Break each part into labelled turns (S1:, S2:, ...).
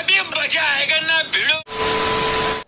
S1: अभी मज़ा आएगा ना भिड़ो।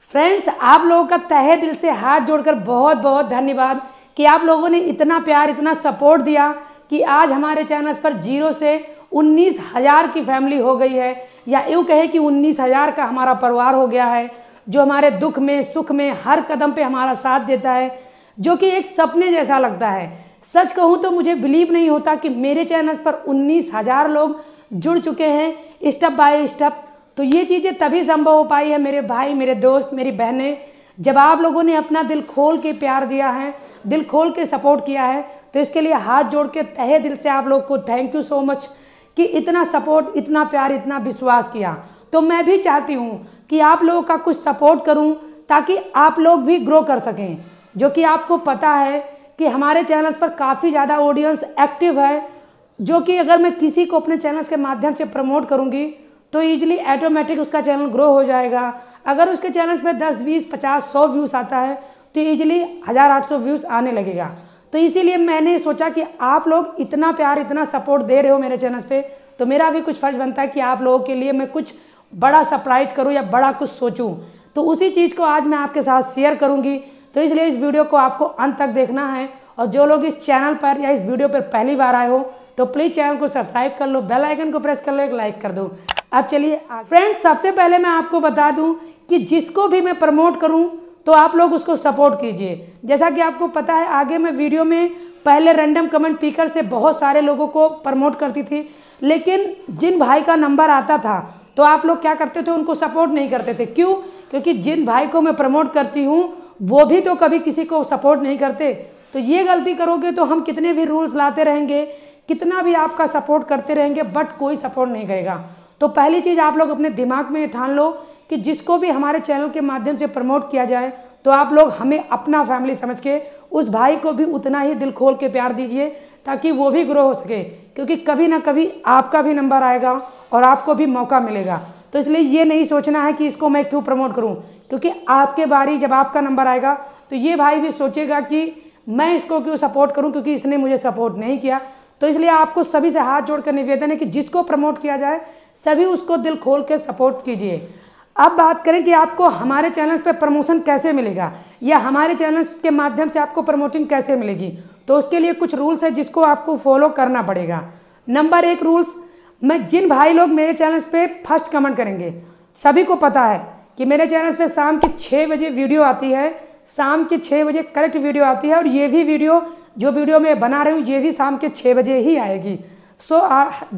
S2: फ्रेंड्स आप लोगों का तहे दिल से हाथ जोड़कर बहुत बहुत धन्यवाद कि आप लोगों ने इतना प्यार, इतना सपोर्ट दिया कि आज हमारे चैनल पर ज़ीरो से उन्नीस हज़ार की फैमिली हो गई है। या यूँ कहे कि उन्नीस हज़ार का हमारा परिवार हो गया है, जो हमारे दुख में, सुख में हर कदम पे हमारा साथ देता है, जो कि एक सपने जैसा लगता है। सच कहूँ तो मुझे बिलीव नहीं होता कि मेरे चैनल पर उन्नीस हज़ार लोग जुड़ चुके हैं स्टेप बाय स्टेप तो ये चीज़ें तभी संभव हो पाई है मेरे भाई, मेरे दोस्त, मेरी बहनें, जब आप लोगों ने अपना दिल खोल के प्यार दिया है, दिल खोल के सपोर्ट किया है तो इसके लिए हाथ जोड़ के तहे दिल से आप लोग को थैंक यू सो मच कि इतना सपोर्ट इतना प्यार, इतना विश्वास किया। तो मैं भी चाहती हूँ कि आप लोगों का कुछ सपोर्ट करूँ ताकि आप लोग भी ग्रो कर सकें। जो कि आपको पता है कि हमारे चैनल्स पर काफ़ी ज़्यादा ऑडियंस एक्टिव है, जो कि अगर मैं किसी को अपने चैनल्स के माध्यम से प्रमोट करूँगी तो ईजिली ऑटोमेटिक उसका चैनल ग्रो हो जाएगा। अगर उसके चैनल्स पे 10, 20, 50, 100 व्यूज़ आता है तो ईजिली हज़ार आठ सौ व्यूज़ आने लगेगा। तो इसीलिए मैंने सोचा कि आप लोग इतना प्यार इतना सपोर्ट दे रहे हो मेरे चैनल पे तो मेरा भी कुछ फ़र्ज़ बनता है कि आप लोगों के लिए मैं कुछ बड़ा सरप्राइज़ करूँ या बड़ा कुछ सोचूँ। तो उसी चीज़ को आज मैं आपके साथ शेयर करूँगी। तो इसलिए इस वीडियो को आपको अंत तक देखना है। और जो लोग इस चैनल पर या इस वीडियो पर पहली बार आए हो तो प्लीज़ चैनल को सब्सक्राइब कर लो बेल आइकन को प्रेस कर लो एक लाइक कर दो। अब चलिए फ्रेंड्स सबसे पहले मैं आपको बता दूँ कि जिसको भी मैं प्रमोट करूँ तो आप लोग उसको सपोर्ट कीजिए। जैसा कि आपको पता है, आगे मैं वीडियो में पहले रैंडम कमेंट पीकर से बहुत सारे लोगों को प्रमोट करती थी, लेकिन जिन भाई का नंबर आता था तो आप लोग क्या करते थे, उनको सपोर्ट नहीं करते थे। क्यों? क्योंकि जिन भाई को मैं प्रमोट करती हूँ, वो भी तो कभी किसी को सपोर्ट नहीं करते। तो ये गलती करोगे तो हम कितने भी रूल्स लाते रहेंगे, कितना भी आपका सपोर्ट करते रहेंगे बट कोई सपोर्ट नहीं करेगा। तो पहली चीज़ आप लोग अपने दिमाग में ठान लो कि जिसको भी हमारे चैनल के माध्यम से प्रमोट किया जाए तो आप लोग हमें अपना फैमिली समझ के, उस भाई को भी उतना ही दिल खोल के प्यार दीजिए, ताकि वो भी ग्रो हो सके। क्योंकि कभी ना कभी आपका भी नंबर आएगा और आपको भी मौका मिलेगा। तो इसलिए ये नहीं सोचना है कि इसको मैं क्यों प्रमोट करूँ, क्योंकि आपके बारी जब आपका नंबर आएगा तो ये भाई भी सोचेगा कि मैं इसको क्यों सपोर्ट करूँ, क्योंकि इसने मुझे सपोर्ट नहीं किया। तो इसलिए आपको सभी से हाथ जोड़कर निवेदन है कि जिसको प्रमोट किया जाए सभी उसको दिल खोल के सपोर्ट कीजिए। अब बात करें कि आपको हमारे चैनल्स पर प्रमोशन कैसे मिलेगा, या हमारे चैनल्स के माध्यम से आपको प्रमोटिंग कैसे मिलेगी तो उसके लिए कुछ रूल्स है जिसको आपको फॉलो करना पड़ेगा। नंबर एक रूल्स, मैं जिन भाई लोग मेरे चैनल्स पे फ़र्स्ट कमेंट करेंगे, सभी को पता है कि मेरे चैनल पे शाम के छः बजे वीडियो आती है, शाम के छः बजे करेक्ट वीडियो आती है, और ये भी वीडियो, जो वीडियो मैं बना रही हूँ, ये भी शाम के छः बजे ही आएगी। सो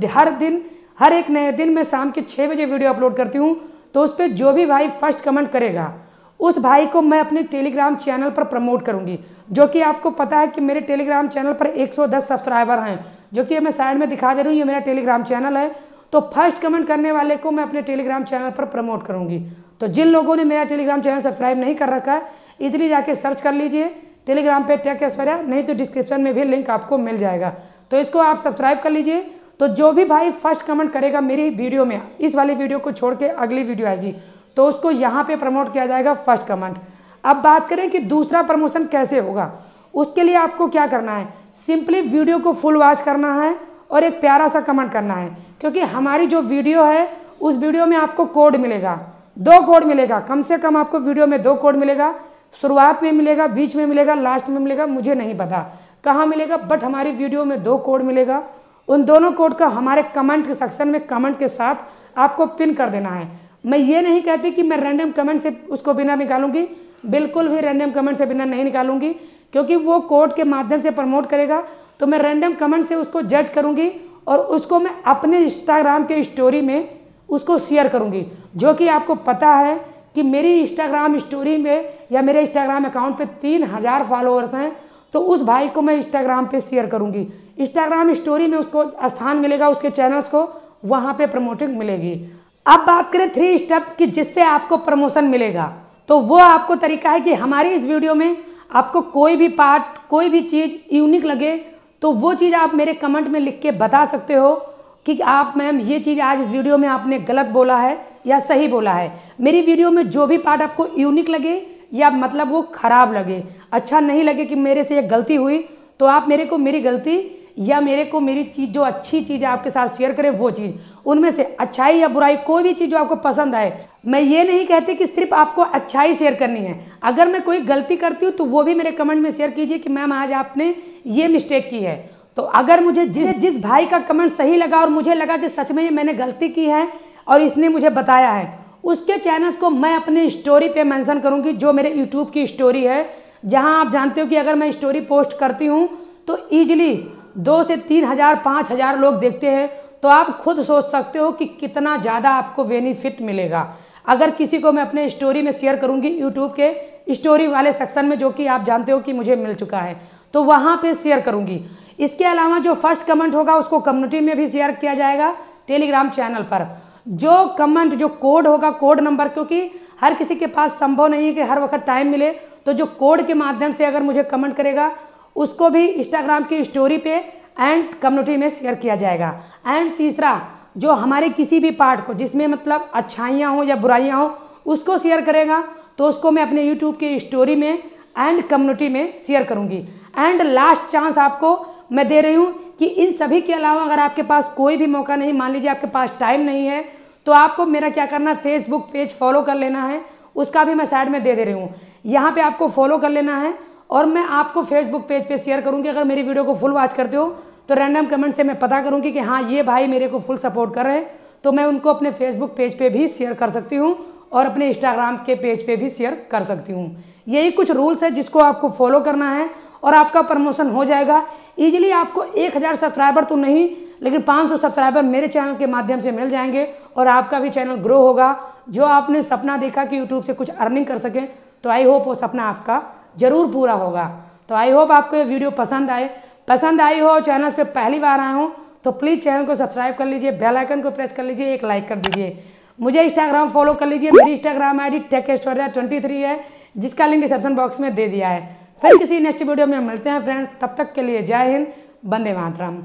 S2: हर दिन हर एक नए दिन मैं शाम के छः बजे वीडियो अपलोड करती हूँ तो उस पर जो भी भाई फ़र्स्ट कमेंट करेगा, उस भाई को मैं अपने टेलीग्राम चैनल पर प्रमोट करूँगी, जो कि आपको पता है कि मेरे टेलीग्राम चैनल पर 110 सब्सक्राइबर हैं, जो कि मैं साइड में दिखा दे रही हूँ, ये मेरा टेलीग्राम चैनल है तो फ़र्स्ट कमेंट करने वाले को मैं अपने टेलीग्राम चैनल पर प्रमोट करूँगी। तो जिन लोगों ने मेरा टेलीग्राम चैनल सब्सक्राइब नहीं कर रखा है, इजली जाके सर्च कर लीजिए, टेलीग्राम पे टेक ऐश्वर्या, नहीं तो डिस्क्रिप्शन में भी लिंक आपको मिल जाएगा। तो इसको आप सब्सक्राइब कर लीजिए तो जो भी भाई फ़र्स्ट कमेंट करेगा मेरी वीडियो में, इस वाली वीडियो को छोड़ के अगली वीडियो आएगी। तो उसको यहाँ पे प्रमोट किया जाएगा फ़र्स्ट कमेंट अब बात करें कि दूसरा प्रमोशन कैसे होगा। उसके लिए आपको क्या करना है? सिंपली वीडियो को फुल वॉच करना है और एक प्यारा सा कमेंट करना है। क्योंकि हमारी जो वीडियो है, उस वीडियो में आपको कोड मिलेगा। दो कोड मिलेगा। कम से कम आपको वीडियो में दो कोड मिलेगा। शुरुआत में मिलेगा, बीच में मिलेगा लास्ट में मिलेगा, मुझे नहीं पता। कहाँ मिलेगा? बट हमारी वीडियो में दो कोड मिलेगा। उन दोनों कोड का हमारे कमेंट सेक्शन में कमेंट के साथ आपको पिन कर देना है। मैं ये नहीं कहती कि मैं रैंडम कमेंट से उसको बिना निकालूँगी। बिल्कुल भी रैंडम कमेंट से बिना नहीं निकालूँगी, क्योंकि वो कोड के माध्यम से प्रमोट करेगा। तो मैं रैंडम कमेंट से उसको जज करूँगी और उसको मैं अपने इंस्टाग्राम के स्टोरी में उसको शेयर करूँगी, जो कि आपको पता है कि मेरी इंस्टाग्राम स्टोरी में या मेरे इंस्टाग्राम अकाउंट पे तीन हज़ार फॉलोअर्स हैं तो उस भाई को मैं इंस्टाग्राम पे शेयर करूँगी। इंस्टाग्राम स्टोरी में उसको स्थान मिलेगा उसके चैनल्स को, वहाँ पे प्रमोटिंग मिलेगी। अब बात करें थ्री स्टेप कि जिससे आपको प्रमोशन मिलेगा। तो वो आपको तरीका है कि हमारी इस वीडियो में आपको कोई भी पार्ट कोई भी चीज़ यूनिक लगे तो वो चीज़ आप मेरे कमेंट में लिख के बता सकते हो कि आप मैम ये चीज़ आज इस वीडियो में आपने गलत बोला है या सही बोला है। मेरी वीडियो में जो भी पार्ट आपको यूनिक लगे या मतलब वो ख़राब लगे अच्छा नहीं लगे कि मेरे से ये गलती हुई तो आप मेरे को मेरी गलती या मेरे को मेरी चीज़, जो अच्छी चीज़ है आपके साथ शेयर करें, वो चीज़। उनमें से अच्छाई या बुराई कोई भी चीज़ जो आपको पसंद आए, मैं ये नहीं कहती कि सिर्फ़ आपको अच्छाई शेयर करनी है। अगर मैं कोई गलती करती हूँ तो वो भी मेरे कमेंट में शेयर कीजिए कि मैम, आज आपने ये मिस्टेक की है। तो अगर मुझे जिस जिस भाई का कमेंट सही लगा और मुझे लगा कि सच में ये मैंने गलती की है और इसने मुझे बताया है, उसके चैनल्स को मैं अपने स्टोरी पे मेंशन करूँगी, जो मेरे यूट्यूब की स्टोरी है। जहाँ आप जानते हो कि अगर मैं स्टोरी पोस्ट करती हूँ तो ईजिली दो से तीन हज़ार, पाँच हज़ार लोग देखते हैं तो आप खुद सोच सकते हो कि कितना ज़्यादा आपको बेनिफिट मिलेगा। अगर किसी को मैं अपने स्टोरी में शेयर करूँगी यूट्यूब के स्टोरी वाले सेक्शन में, जो कि आप जानते हो कि मुझे मिल चुका है तो वहाँ पे शेयर करूँगी। इसके अलावा जो फ़र्स्ट कमेंट होगा, उसको कम्युनिटी में भी शेयर किया जाएगा टेलीग्राम चैनल पर। जो कमेंट जो कोड होगा कोड नंबर क्योंकि हर किसी के पास संभव नहीं है कि हर वक्त टाइम मिले तो जो कोड के माध्यम से अगर मुझे कमेंट करेगा उसको भी इंस्टाग्राम की स्टोरी पे एंड कम्युनिटी में शेयर किया जाएगा। एंड तीसरा, जो हमारे किसी भी पार्ट को, जिसमें मतलब अच्छाइयाँ हों या बुराइयाँ हों, उसको शेयर करेगा तो उसको मैं अपने यूट्यूब की स्टोरी में एंड कम्युनिटी में शेयर करूँगी। एंड लास्ट चांस आपको मैं दे रही हूँ कि इन सभी के अलावा अगर आपके पास कोई भी मौका नहीं, मान लीजिए आपके पास टाइम नहीं है तो आपको मेरा क्या करना है फेसबुक पेज फॉलो कर लेना है, उसका भी मैं साइड में दे दे रही हूँ। यहाँ पे आपको फॉलो कर लेना है और मैं आपको फेसबुक पेज पे शेयर करूँगी, अगर मेरी वीडियो को फुल वॉच करते हो तो रैंडम कमेंट से मैं पता करूँगी कि हाँ ये भाई मेरे को फुल सपोर्ट कर रहे हैं। तो मैं उनको अपने फेसबुक पेज पे भी शेयर कर सकती हूँ और अपने इंस्टाग्राम के पेज पे भी शेयर कर सकती हूँ। यही कुछ रूल्स है जिसको आपको फॉलो करना है और आपका प्रमोशन हो जाएगा। ईजिली आपको एक हज़ार सब्सक्राइबर तो नहीं, लेकिन 500 सब्सक्राइबर मेरे चैनल के माध्यम से मिल जाएँगे और आपका भी चैनल ग्रो होगा। जो आपने सपना देखा कि यूट्यूब से कुछ अर्निंग कर सकें तो आई होप वो सपना आपका ज़रूर पूरा होगा। तो आई होप आपको ये वीडियो पसंद आए। पसंद आई हो चैनल पर पहली बार आए हो तो प्लीज़ चैनल को सब्सक्राइब कर लीजिए बेल आइकन को प्रेस कर लीजिए, एक लाइक कर दीजिए। मुझे इंस्टाग्राम फॉलो कर लीजिए। मेरी Instagram I D Tech Storia twenty three है, जिसका लिंक डिस्क्रिप्शन बॉक्स में दे दिया है। फिर किसी नेक्स्ट वीडियो में मिलते हैं फ्रेंड्स तब तक के लिए जय हिंद बंदे मातरम।